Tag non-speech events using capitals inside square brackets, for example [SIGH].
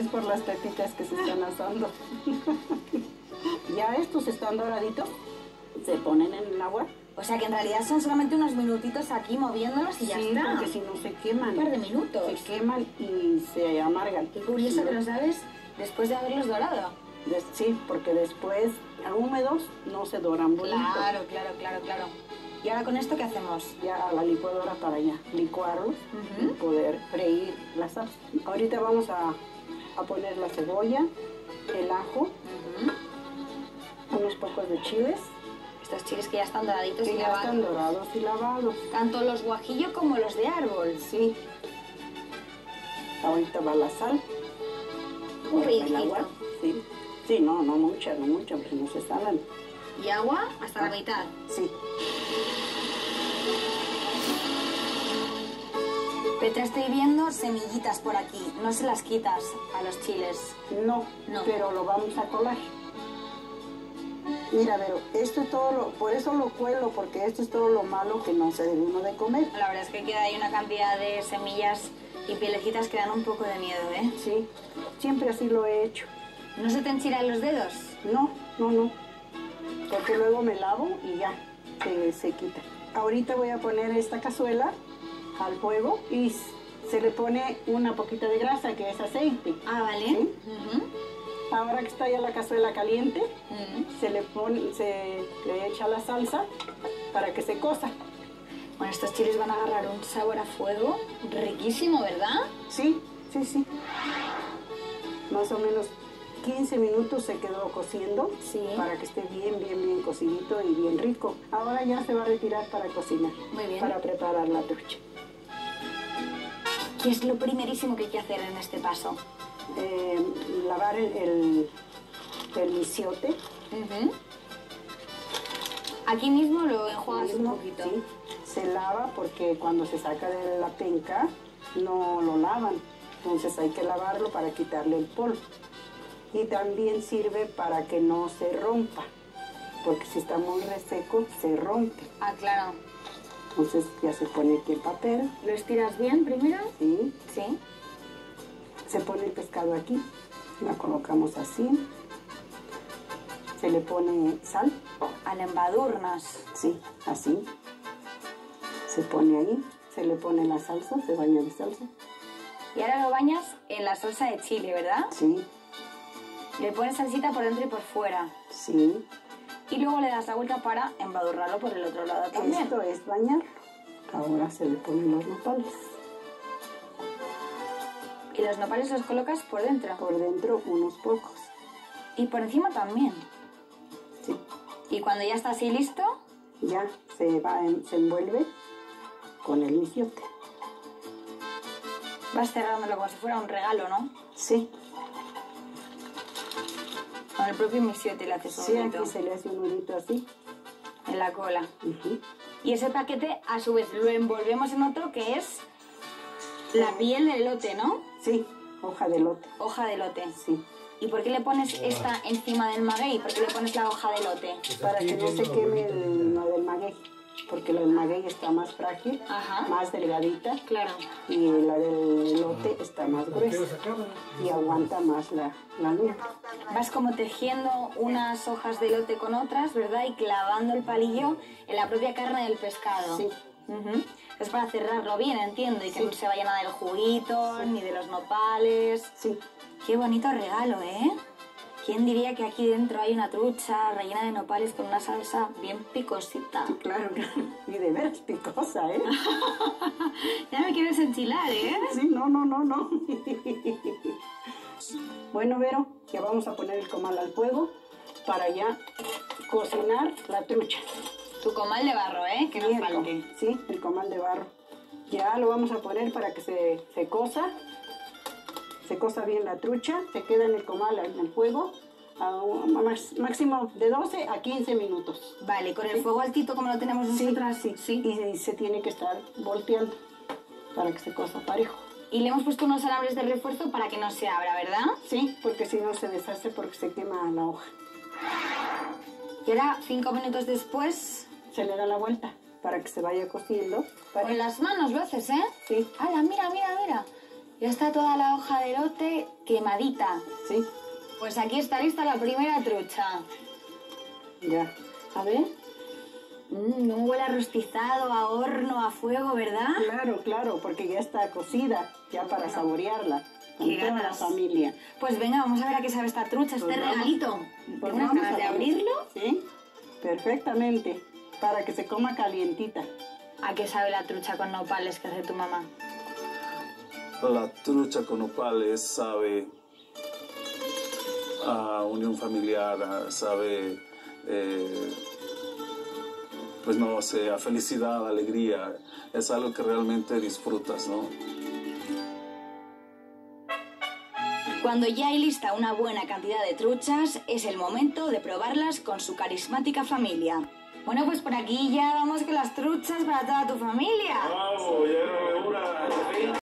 Es por las pepitas que se están asando. [LAUGHS] ya estos están doraditos, se ponen en el agua. O sea que en realidad son solamente unos minutitos aquí moviéndolos y ya sí, está. porque si no se queman. Un par de minutos. Se queman y se amargan. Qué curioso que lo sabes después de haberlos dorado. Sí, porque después, húmedos, no se doran bonito. Claro, claro, claro, claro. ¿Y ahora con esto qué hacemos? Ya a la licuadora para ya licuarlos y Ujú. poder freír la salsa. Ahorita vamos a, a poner la cebolla, el ajo, unos pocos de chiles, Estos chiles que ya están doraditos que y ya lavados. están dorados y lavados. Tanto los guajillo como los de árbol. Sí. Ahorita va la sal. Un el agua. Sí. Sí, no, no mucha, no mucha, porque no se salan. Y agua hasta la mitad. Sí. Petra, estoy viendo semillitas por aquí. No se las quitas a los chiles. No, No. pero lo vamos a colar. Mira, pero esto es todo lo, por eso lo cuelo, porque esto es todo lo malo que no se debe uno de comer. La verdad es que queda ahí una cantidad de semillas y pielecitas que dan un poco de miedo, ¿eh? Sí, siempre así lo he hecho. ¿No se te enchilan los dedos? No, no, no. Porque luego me lavo y ya se, se quita. Ahorita voy a poner esta cazuela al fuego y se le pone una poquita de grasa, que es aceite. Ah, vale. Sí. Ujú. Ahora que está ya la cazuela caliente, Mm. se le pone, se le echa la salsa para que se cosa. Bueno, estos chiles van a agarrar un sabor a fuego riquísimo, ¿verdad? Sí, sí, sí. Más o menos 15 minutos se quedó cociendo Sí. para que esté bien, bien, bien cocidito y bien rico. Ahora ya se va a retirar para cocinar. Muy bien. Para preparar la trucha. ¿Qué es lo primerísimo que hay que hacer en este paso? Eh, lavar el, el, el misiote. Ujú. Aquí mismo lo enjuagas un poquito. sí. Se lava porque cuando se saca de la penca no lo lavan. Entonces hay que lavarlo para quitarle el polvo. Y también sirve para que no se rompa. Porque si está muy reseco, se rompe. Ah, claro. Entonces ya se pone aquí el papel. ¿Lo estiras bien primero? ¿sí? Sí. Se pone el pescado aquí. La colocamos así. Se le pone sal. Al embadurnas. Sí, así. Se pone ahí, se le pone la salsa, se baña de salsa. Y ahora lo bañas en la salsa de chile, ¿verdad? Sí, Le pones salsita por dentro y por fuera. sí. Y luego le das la vuelta para embadurnarlo por el otro lado también. Esto es bañarlo. Ahora se le ponen los nopales. Y los nopales los colocas por dentro. Por dentro unos pocos. Y por encima también. Sí. Y cuando ya está así listo, Ya se va, en- se envuelve con el misiote. vas cerrándolo como si fuera un regalo, ¿no? Sí, el propio misiote le haces un sí, aquí se le hace un nudito así. en la cola. Y ese paquete, a su vez, lo envolvemos en otro que es la piel del elote, ¿no? Sí, hoja de lote. Hoja de elote. Sí, ¿Y por qué le pones esta encima del maguey? ¿Por qué le pones la hoja de elote? para que no se queme el, del maguey. Porque la del maguey está más frágil, Ajá. más delgadita. Claro. y la del elote está más gruesa y aguanta más la, la luz. Vas como tejiendo unas hojas de elote con otras, ¿verdad? Y clavando el palillo en la propia carne del pescado. Sí. Ujú. Es para cerrarlo bien, entiendo, y que no se vaya nada del juguito, ni de los nopales. Sí, Qué bonito regalo, ¿eh? ¿Quién diría que aquí dentro hay una trucha rellena de nopales con una salsa bien picosita? [LAUGHS] claro, y de veras picosa, ¿eh? [LAUGHS] Ya me quieres enchilar, ¿eh? Sí, no, no, no, no. [LAUGHS] Bueno, Vero, ya vamos a poner el comal al fuego para ya cocinar la trucha. Tu comal de barro, ¿eh? Que no Sí, el falte. com- Sí, el comal de barro. Ya lo vamos a poner para que se, se cosa. Se cosa bien la trucha, se queda en el comal en el fuego a un- max- máximo de 12 a 15 minutos. Vale, con el fuego altito como lo tenemos nosotras. sí, sí. Y se tiene que estar volteando para que se cosa parejo. Y le hemos puesto unos alambres de refuerzo para que no se abra, ¿verdad? Sí, porque si no se deshace porque se quema la hoja. Y ahora, cinco minutos después, Se le da la vuelta para que se vaya cociendo. Para- con las manos lo haces, ¿eh? Sí, ¡Hala, mira, mira, mira! Ya está toda la hoja de lote quemadita. Sí, Pues aquí está lista la primera trucha. ya. A ver. Mmm, no huele a rostizado, a horno, a fuego, ¿verdad? Claro, claro, porque ya está cocida, ya para saborearla. Con Qué toda la familia. Pues venga, vamos a ver a qué sabe esta trucha, este Pues vamos. regalito. Pues vamos ganas de abrirlo. Sí, perfectamente. Para que se coma calientita. ¿A qué sabe la trucha con nopales que hace tu mamá? La trucha con opales sabe a unión familiar, sabe, eh, pues no sé, a felicidad, a alegría. Es algo que realmente disfrutas, ¿no? Cuando ya hay lista una buena cantidad de truchas, es el momento de probarlas con su carismática familia. Bueno, pues por aquí ya vamos con las truchas para toda tu familia. ¡Bravo! Ya era